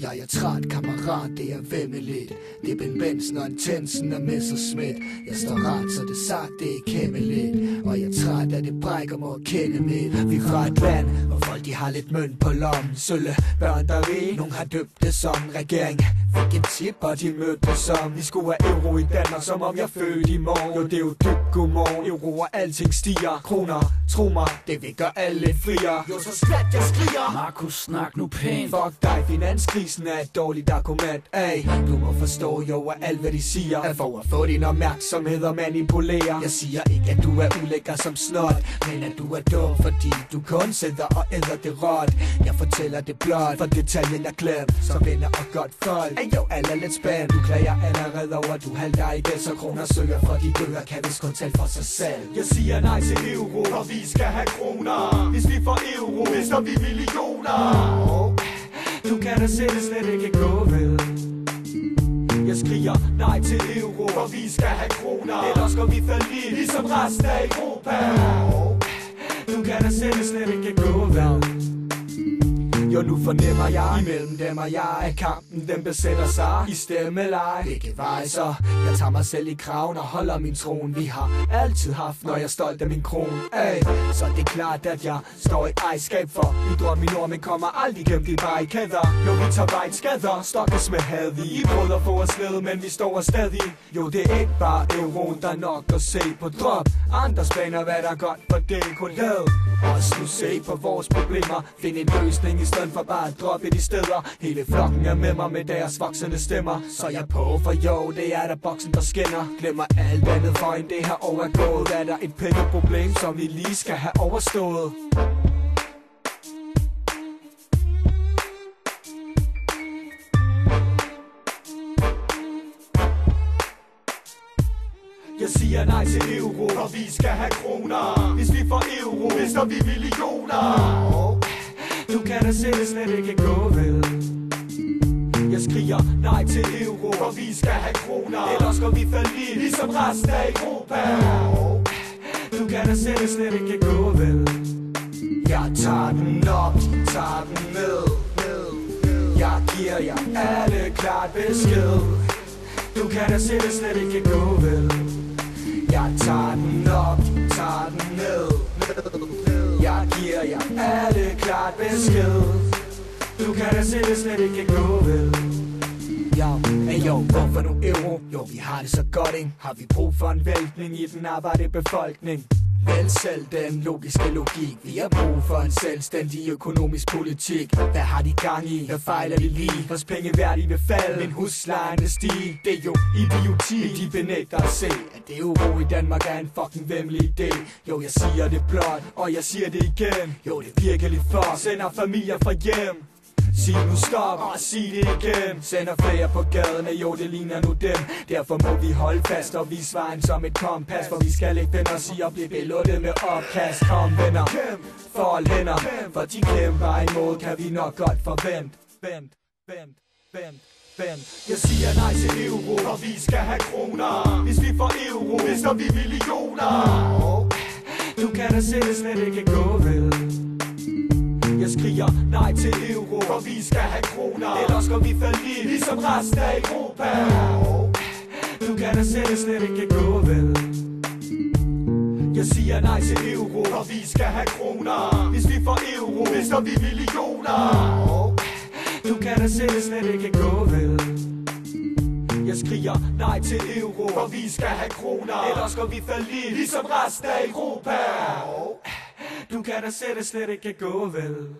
Jeg er træt, kammerat, det er vemmeligt. Det er Ben Benson og en Tensen og Messersmith Jeg står ret, så det sagt, det er kæmmeligt. Og jeg er træt at det brækker mig at kende mit. Vi er fra et land, hvor folk de har lidt mønt på lommen Sølle børn der rig, nogen har døbt det som regering. Fik en tip, og de mødte som. Vi skulle have euro i Danmark, som om jeg født i morgen. Jo, det er jo dybt godmorgen. Euro og alting stiger. Kroner, tro mig, det vil gøre alle friere. Jo, så slat, jeg skriger. Markus, snak nu pænt. Fuck dig, finanskrisen er et dårligt argument Ay, du må forstå jo, at alt hvad de siger Er for at få din opmærksomhed og manipulere. Jeg siger ikke, at du er ulækker som snot Men at du er dum, fordi du kun sidder og æder det råt. Jeg fortæller det blot, for detaljen er glemt Så venner og godt folk. Ay, jo, alle er lidt spændt Du klager allerede over, du halter i det Så kroner søger for de dører, kan vist kun tale for sig selv? Jeg siger nej til euro, for vi skal have kroner. Hvis vi får euro, mister vi millioner. Du kan da se det slet ikke gå vel? Jeg skriger nej til euro, for vi skal have kroner. Ellers går vi fallit, ligesom resten af Europa. Du kan da se det slet ikke gå vel jo, nu fornemmer jeg Imellem dem og jeg At kampen den besætter sig I stemmeleje Hvilke vej så Jeg tager mig selv i kraven og holder min tron Vi har altid haft, når jeg er stolt af min kron. Ay, Så det er klart, at jeg står i ejerskab for I drøm min ord, men kommer aldrig gennem de barrikader. Jo, vi tager vej skader Stokkes med had. I prøvede at få os ned, men vi står stadig. Jo, det er ikke bare euroen, der er nok at se på drop Andre spænder, hvad der er godt for det kun lad Os nu se på vores problemer. Find en løsning i stedet for bare at droppe de steder. Hele flokken er med mig med deres voksende stemmer. Så jeg på, for jo, det er der boksen, der skinner. Glemmer alt andet for end det her overgået er Er der et pengeproblem, som vi lige skal have overstået? Jeg siger nej til euro, for vi skal have kroner. Hvis vi får euro, mister vi millioner. Du kan da se det slet ikke gå vel? Jeg skriger nej til euro, for vi skal have kroner. Ellers går vi fallit, ligesom resten af Europa. Du kan da se det slet ikke gå vel? Jeg tager den op, tager den ned Jeg giver jer alle klart besked. Du kan da se det slet ikke gå vel? Jeg tager den op, tager den ned giver jeg alle klart besked Du kan da se det slet ikke gå vel Jo, hey jo, hvorfor nu euro? Jo, vi har det så godt, ikke? Har vi brug for en væltning i den arbejdende befolkning? Valgsal, selv den logiske logik. Vi har brug for en selvstændig økonomisk politik. Hvad har de gang i? Hvad fejler de lige? Vores penge værd vil falde. Men huslejen vil stige Det er jo idioti De benægter at se. At det uro i Danmark er en fucking vemmelig idé. Jo, jeg siger det blot Og jeg siger det igen. Jo, det er virkelig for Sender familier fra hjem sig nu stop og sig det igen Sender flere på gaderne, jo det ligner nu dem. Derfor må vi holde fast og vise vejen som et kompas. For vi skal ikke vende os i at blive beluttet med opkast. Kom venner, for hænder For de kæmper imod, kan vi nok godt forvente Vent, vent, vent Vent. Jeg siger nej til euro, for vi skal have kroner. Hvis vi får euro, mister vi millioner. Du kan da se det slet ikke gå vel? Jeg skriger nej til euro, for vi skal have kroner. Ellers går vi fallit, ligesom resten af Europa. Du kan da selv det slet ikke gå vel? Jeg siger nej til euro, for vi skal have kroner. Hvis vi får euro, mister vi millioner. Du kan da selv det slet ikke gå vel? Jeg skriger nej til euro, for vi skal have kroner. Ellers går vi fallit, ligesom resten af Europa. Du kan da se slet ikke gå vel?